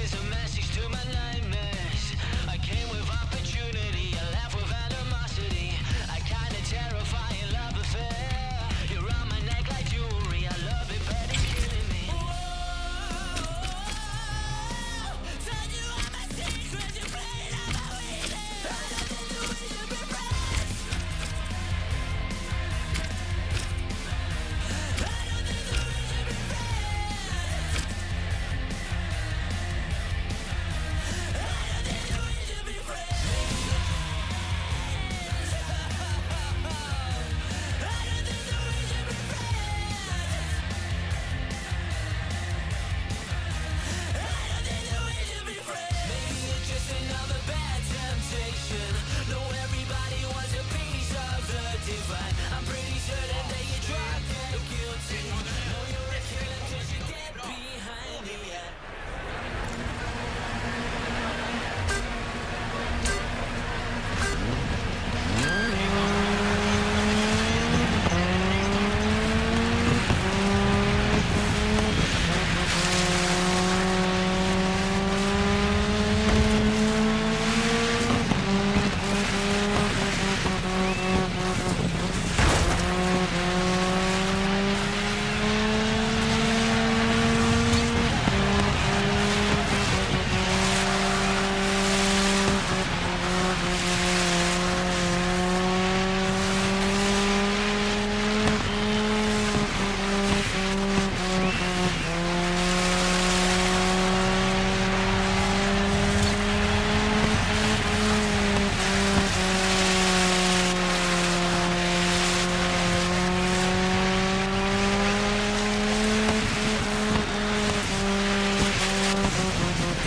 is a message to my night.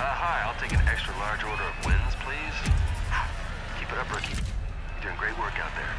Uh, hi, I'll take an extra large order of wins, please. Keep it up, rookie. You're doing great work out there.